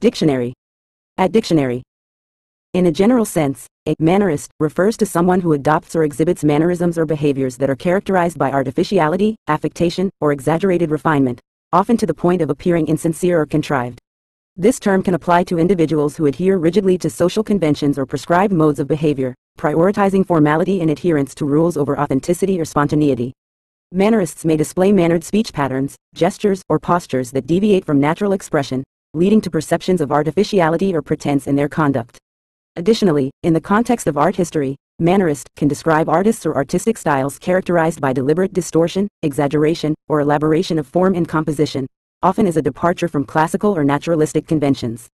Dictionary. At dictionary. In a general sense, a mannerist refers to someone who adopts or exhibits mannerisms or behaviors that are characterized by artificiality, affectation, or exaggerated refinement, often to the point of appearing insincere or contrived. This term can apply to individuals who adhere rigidly to social conventions or prescribed modes of behavior, prioritizing formality and adherence to rules over authenticity or spontaneity. Mannerists may display mannered speech patterns, gestures, or postures that deviate from natural expression, leading to perceptions of artificiality or pretense in their conduct. Additionally, in the context of art history, mannerist can describe artists or artistic styles characterized by deliberate distortion, exaggeration, or elaboration of form and composition, often as a departure from classical or naturalistic conventions.